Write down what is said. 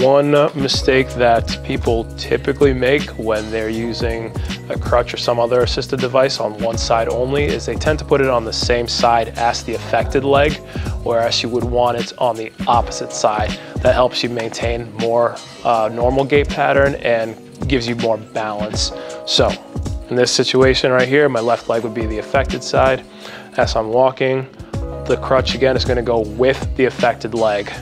One mistake that people typically make when they're using a crutch or some other assisted device on one side only is they tend to put it on the same side as the affected leg, whereas you would want it on the opposite side. That helps you maintain more uh, normal gait pattern and gives you more balance. So in this situation right here, my left leg would be the affected side. As I'm walking, the crutch again is gonna go with the affected leg.